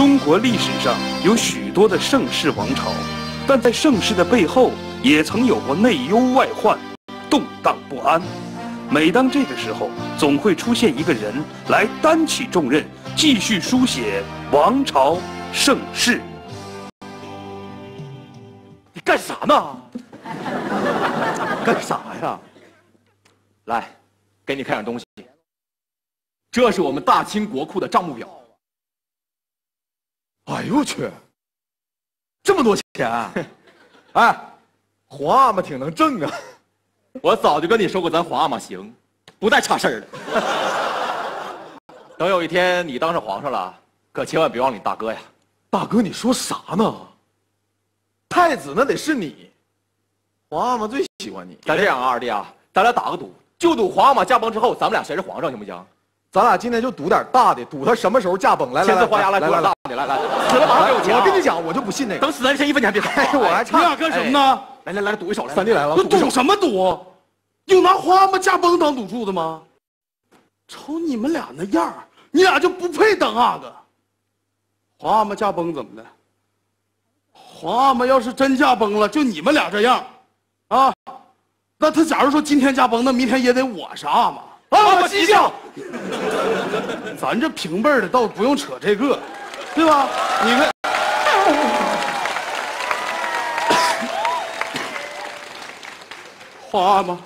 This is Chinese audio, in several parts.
中国历史上有许多的盛世王朝，但在盛世的背后，也曾有过内忧外患，动荡不安。每当这个时候，总会出现一个人来担起重任，继续书写王朝盛世。你干啥呢？干啥呀？来，给你看点东西。这是我们大清国库的账目表。哎呦我去，这么多钱！哎，皇阿玛挺能挣啊。我早就跟你说过，咱皇阿玛行，不带差事儿的。等有一天你当上皇上了，可千万别忘了你大哥呀。大哥，你说啥呢？太子那得是你，皇阿玛最喜欢你。咱这样啊，二弟啊，咱俩打个赌，就赌皇阿玛驾崩之后，咱们俩谁是皇上，行不行？咱俩今天就赌点大的，赌他什么时候驾崩。来，签字画押来，赌点大的，来来，死了马上给我钱。我跟你讲，我就不信那个。等死咱前一分钱别开。我还差。你俩干什么呢？来来来，赌一手来。三弟来了，赌什么赌？有拿皇阿玛驾崩当赌注的吗？瞅你们俩那样儿，你俩就不配当阿哥。皇阿玛驾崩怎么的？皇阿玛要是真驾崩了，就你们俩这样，啊？那他假如说今天驾崩，那明天也得我是阿玛。阿玛吉祥。咱这平辈的倒不用扯这个，对吧？你看，皇阿玛，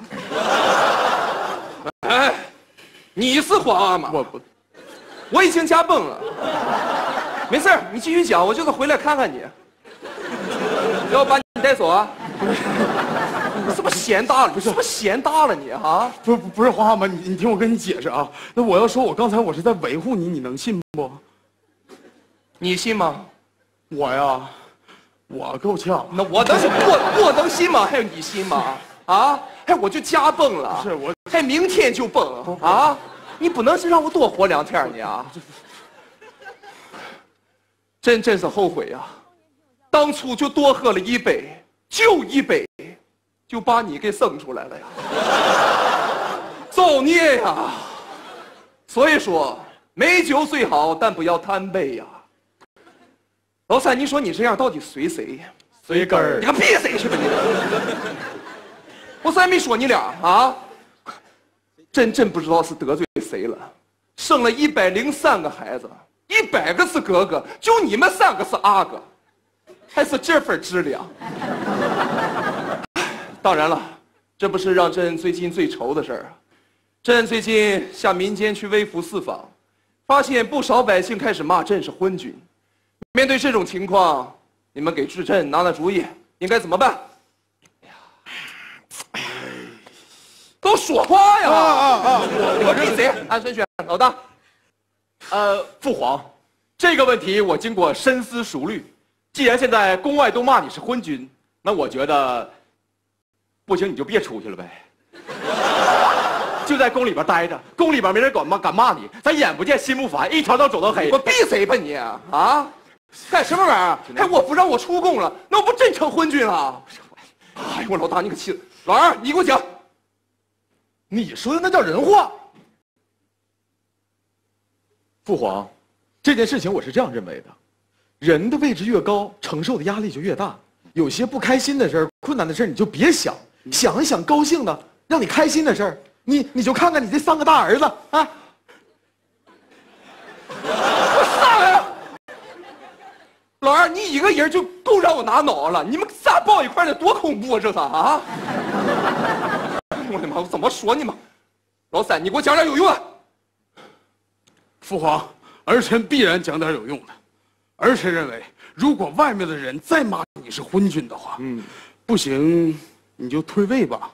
哎，你是皇阿玛，我不，我已经驾崩了。没事你继续讲，我就是回来看看你。要把你带走啊？是不是嫌大了？不是不是嫌大了你啊？不不不是皇阿玛，你你听我跟你解释啊。那我要说我刚才我是在维护你，你能信不？你信吗？我呀，我够呛。那我能信？我我能信吗？还有你信吗？啊？还，我就驾崩了。是我，还明天就崩啊？你不能是让我多活两天你啊？真真是后悔呀！当初就多喝了一杯，就一杯，就把你给生出来了呀！造孽呀！所以说，美酒虽好，但不要贪杯呀。老三，你说你这样到底随谁？随根儿。你个逼谁去吧你！我再没说你俩啊，真真不知道是得罪谁了，生了一百零三个孩子，一百个是哥哥，就你们三个是阿哥，还是这份质量。当然了，这不是让朕最近最愁的事儿啊。朕最近下民间去微服私访，发现不少百姓开始骂朕是昏君。面对这种情况，你们给智朕拿拿主意，应该怎么办？哎呀，都说话呀！啊啊啊！你们闭嘴！安顺选老大。呃，父皇，这个问题我经过深思熟虑，既然现在宫外都骂你是昏君，那我觉得，不行你就别出去了呗，就在宫里边待着，宫里边没人敢骂敢骂你，咱眼不见心不烦，一条道走到黑我。闭嘴吧你！啊，干什么玩意儿？还我不让我出宫了，那我不真成昏君了？哎呦，我老大你可气死！老二，你给我讲。你说的那叫人话。父皇，这件事情我是这样认为的：人的位置越高，承受的压力就越大。有些不开心的事儿、困难的事儿，你就别想，想一想高兴的、让你开心的事儿，你你就看看你这三个大儿子啊。我上来了。老二，你一个人就够让我拿脑了，你们仨抱一块儿，的多恐怖啊！这是啊！我的妈！我怎么说你们？老三，你给我讲点有用的。父皇，儿臣必然讲点有用的。儿臣认为，如果外面的人再骂你是昏君的话，嗯，不行，你就退位吧。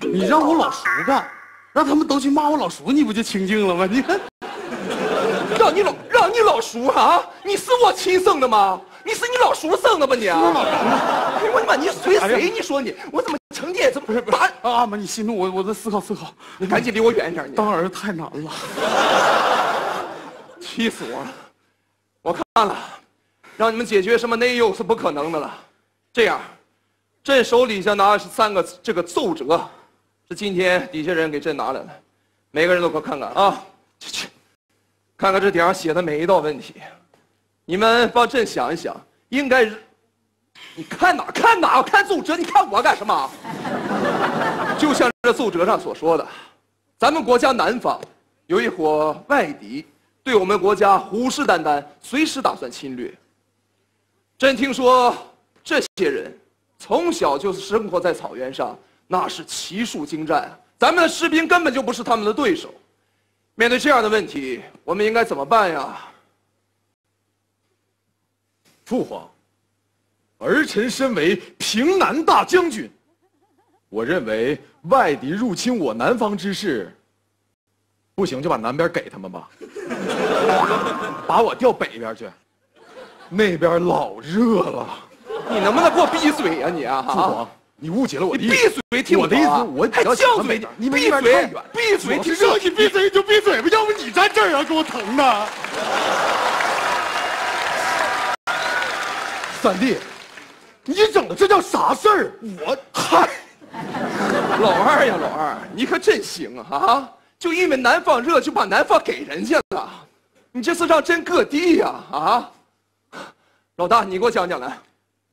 你让我老叔干，让他们都去骂我老叔，你不就清静了吗？你看，让你老让你老叔啊！你是我亲生的吗？你是你老叔生的吧你？哎呦我的妈！你随谁？你说你，我怎么成天这么不是打？啊阿玛，你息怒，我我在思考思考。你赶紧离我远一点！你当儿子太难了。气死我了！我看了，让你们解决什么内忧是不可能的了。这样，朕手底下拿的是三个这个奏折，是今天底下人给朕拿来的，每个人都给我看看啊！去去，看看这顶上写的每一道问题，你们帮朕想一想，应该是。你看哪看哪？我看奏折，你看我干什么？就像这奏折上所说的，咱们国家南方有一伙外敌，对我们国家虎视眈眈，随时打算侵略。朕听说这些人从小就是生活在草原上，那是骑术精湛，咱们的士兵根本就不是他们的对手。面对这样的问题，我们应该怎么办呀？父皇。儿臣身为平南大将军，我认为外敌入侵我南方之事，不行就把南边给他们吧，把我调北边去，那边老热了。你能不能给我闭嘴呀你啊！父皇，你误解了我的意思。闭嘴，听我的意思，我还犟嘴，你闭嘴，闭嘴，听热你闭嘴就闭嘴吧，要不你站这儿啊，给我疼的。三弟。你整的这叫啥事儿？我嗨，老二呀，老二，你可真行啊！啊，就因为南方热，就把南方给人家了，你这是让真割地呀！啊，老大，你给我讲讲来。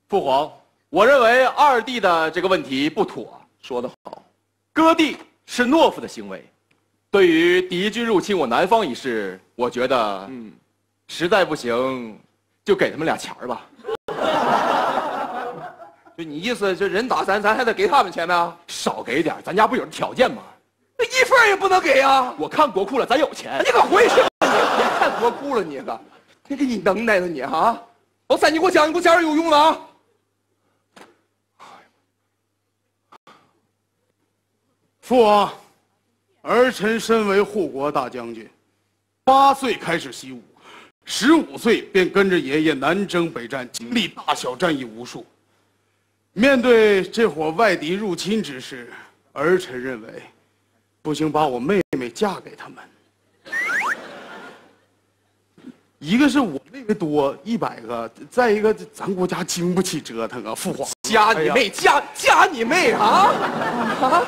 父皇，我认为二弟的这个问题不妥。说得好，割地是懦夫的行为。对于敌军入侵我南方一事，我觉得，嗯，实在不行，就给他们俩钱儿吧。就你意思，这人打咱，咱还得给他们钱呢？少给点，咱家不有条件吗？那一分也不能给啊！我看国库了，咱有钱。你可回去吧！你别看国库了，你个，你给你能耐呢你啊！老三，你给我讲，你给我讲点有用的啊！父王，儿臣身为护国大将军，八岁开始习武，十五岁便跟着爷爷南征北战，经历大小战役无数。面对这伙外敌入侵之势，儿臣认为，不行，把我妹妹嫁给他们。一个是我妹妹多一百个，再一个咱国家经不起折腾啊！父皇，嫁你妹，嫁嫁你妹啊！啊！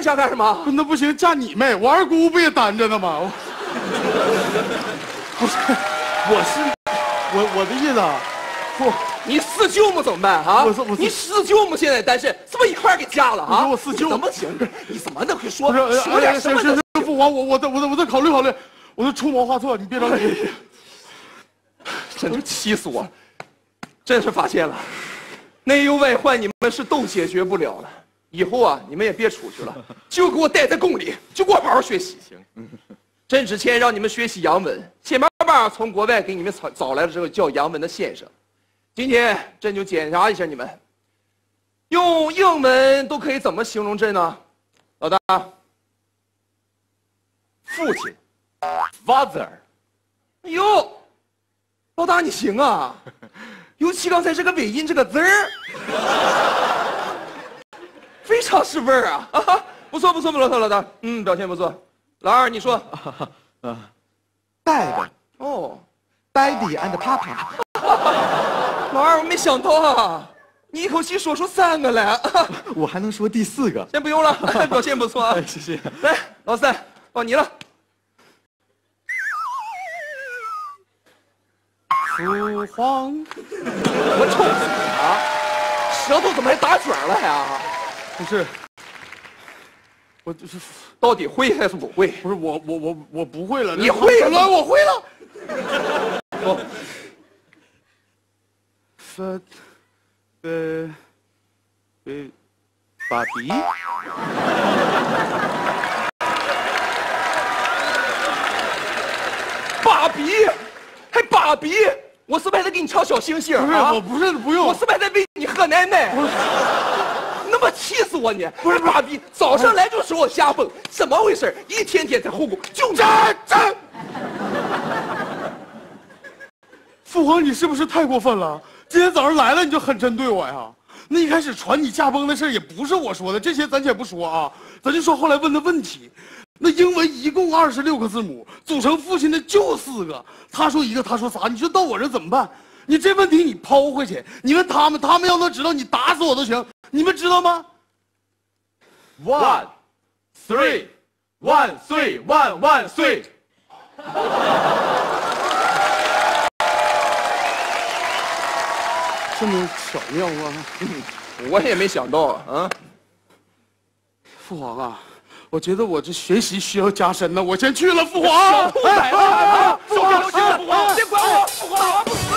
你还想干什么？那不行，嫁你妹，我二姑不也单着呢吗？不是，我是，我我的意思，不。你四舅母怎么办啊？你四舅母现在单身，是不是一块给嫁了啊？我四舅怎么行？你怎么能会说说点什么？父王，我我再我再我再考虑考虑，我再出谋划策，你别着急。真是气死我了！真是发现了，内忧外患你们是都解决不了了。以后啊，你们也别出去了，就给我待在宫里，就给我好好学习。行。朕之前让你们学习洋文，千百万从国外给你们找找来了这个叫洋文的先生。今天朕就检查一下你们，用英文都可以怎么形容朕呢？老大，父亲，father。哎呦，老大你行啊，尤其刚才这个尾音这个字儿，非常是味儿啊！不错不错不错，老大，嗯，表现不错。老二你说，啊，dad，哦，daddy and papa。老二，我没想到啊，你一口气说出三个来，我还能说第四个。先不用了，表现不错啊，谢谢。来，老三，到你了。父皇，我臭死你啊！舌头怎么还打卷了呀？不是，我就是到底会还是不会？不是我，我我我不会了。你会了，我会了。我。呃，呃，呃，爸比，爸比，还爸比，我是不是还得给你唱小星星啊？我不是，不用，我是不是还得喂你喝奶奶？那么气死我你？不是爸逼，早上来就说我瞎蹦，怎么回事？一天天在后宫就这这。父皇，你是不是太过分了？今天早上来了你就很针对我呀？那一开始传你驾崩的事也不是我说的，这些咱先不说啊，咱就说后来问的问题。那英文一共二十六个字母，组成父亲的就四个。他说一个，他说仨，你说到我这怎么办？你这问题你抛回去你问他们他们要能知道你打死我都行你们知道吗？One three 万岁万万岁这么巧妙啊。我也没想到啊。父皇啊我觉得我这学习需要加深呢我先去了父皇。小兔崽子小兔崽子别管我。父皇。